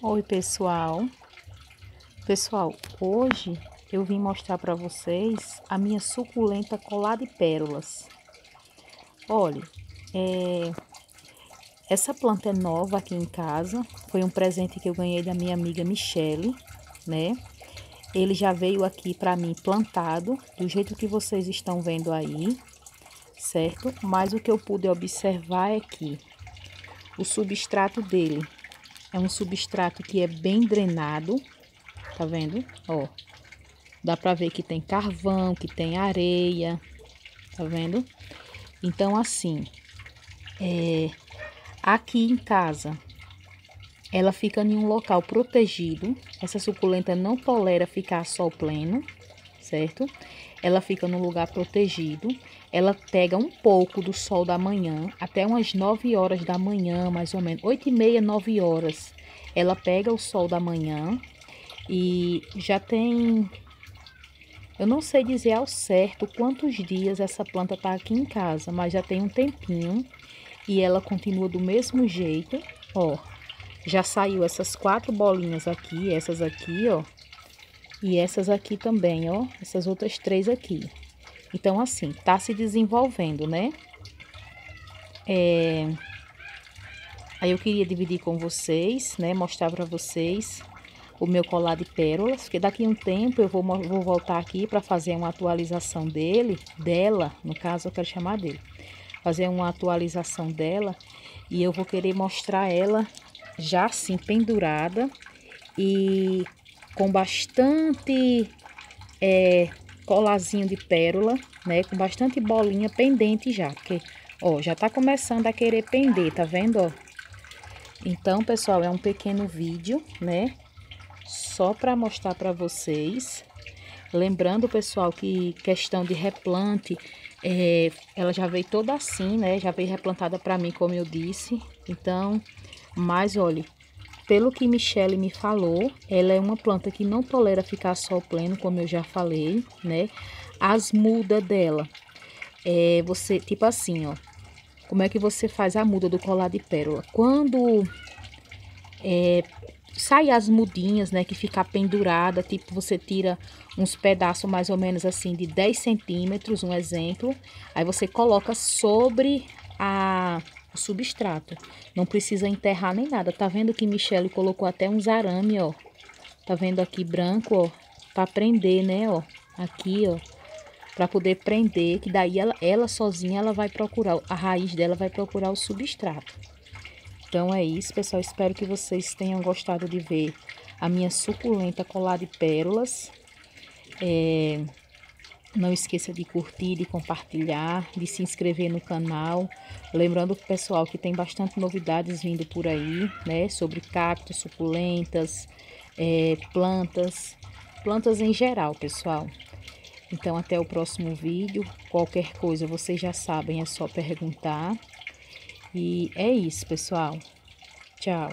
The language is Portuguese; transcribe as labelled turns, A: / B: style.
A: Oi pessoal, pessoal, hoje eu vim mostrar para vocês a minha suculenta colar de pérolas. Olha, é... essa planta é nova aqui em casa, foi um presente que eu ganhei da minha amiga Michele, né? Ele já veio aqui para mim plantado, do jeito que vocês estão vendo aí, certo? Mas o que eu pude observar é que o substrato dele é um substrato que é bem drenado, tá vendo? Ó, dá pra ver que tem carvão, que tem areia, tá vendo? Então, assim, é, aqui em casa, ela fica em um local protegido. Essa suculenta não tolera ficar sol pleno, certo? Ela fica num lugar protegido. Ela pega um pouco do sol da manhã, até umas 9 horas da manhã, mais ou menos, 8 e meia, 9 horas. Ela pega o sol da manhã e já tem... Eu não sei dizer ao certo quantos dias essa planta está aqui em casa, mas já tem um tempinho e ela continua do mesmo jeito, ó. Já saiu essas quatro bolinhas aqui, essas aqui, ó. E essas aqui também, ó. Essas outras três aqui. Então, assim, tá se desenvolvendo, né? É... Aí eu queria dividir com vocês, né? Mostrar para vocês o meu colar de pérolas, porque daqui a um tempo eu vou, vou voltar aqui para fazer uma atualização dele, dela, no caso eu quero chamar dele, fazer uma atualização dela e eu vou querer mostrar ela já assim pendurada e com bastante é, colazinho de pérola, né? Com bastante bolinha pendente já, porque, ó, já tá começando a querer pender, tá vendo, ó? Então, pessoal, é um pequeno vídeo, né? Só para mostrar para vocês. Lembrando, pessoal, que questão de replante, é, ela já veio toda assim, né? Já veio replantada para mim, como eu disse. Então, mas olhe, pelo que Michele me falou, ela é uma planta que não tolera ficar sol pleno, como eu já falei, né? As mudas dela, é você, tipo assim, ó. Como é que você faz a muda do colar de pérola? Quando é, sai as mudinhas, né, que fica pendurada, tipo você tira uns pedaços mais ou menos assim de 10 centímetros, um exemplo. Aí você coloca sobre a o substrato. Não precisa enterrar nem nada. Tá vendo que Michele colocou até uns arame, ó. Tá vendo aqui branco, ó. Pra prender, né, ó. Aqui, ó. Pra poder prender, que daí ela, ela sozinha, ela vai procurar, a raiz dela vai procurar o substrato. Então é isso, pessoal. Espero que vocês tenham gostado de ver a minha suculenta colar de pérolas. É... Não esqueça de curtir, de compartilhar, de se inscrever no canal. Lembrando, pessoal, que tem bastante novidades vindo por aí, né? Sobre cactos, suculentas, é, plantas, plantas em geral, pessoal. Então, até o próximo vídeo. Qualquer coisa, vocês já sabem, é só perguntar. E é isso, pessoal. Tchau.